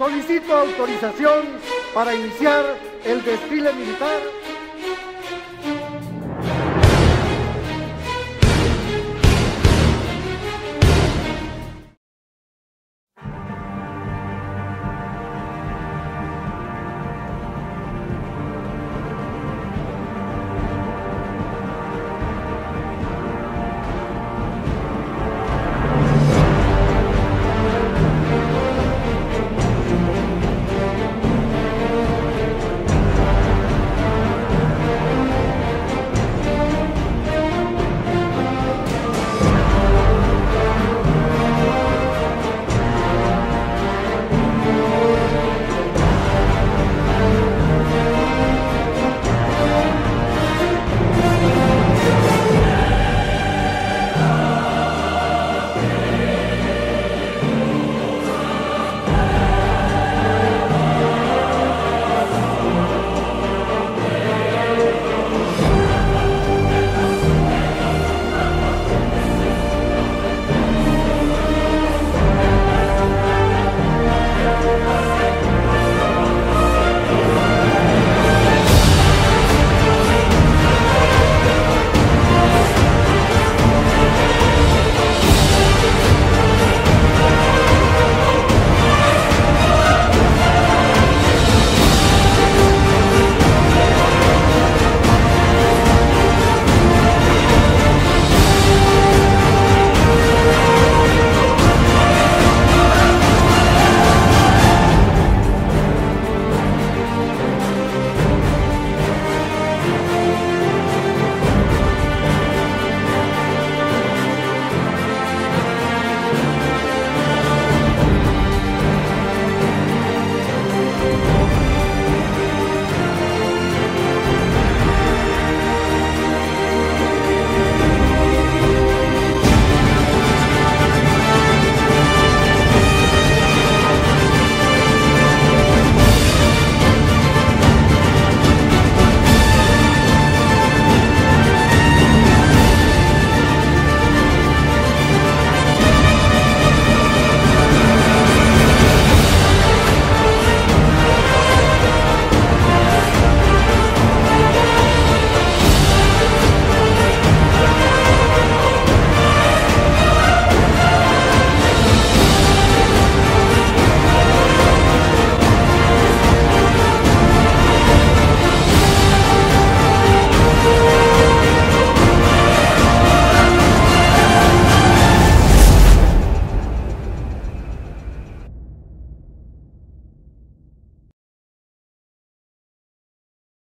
solicito autorización para iniciar el desfile militar.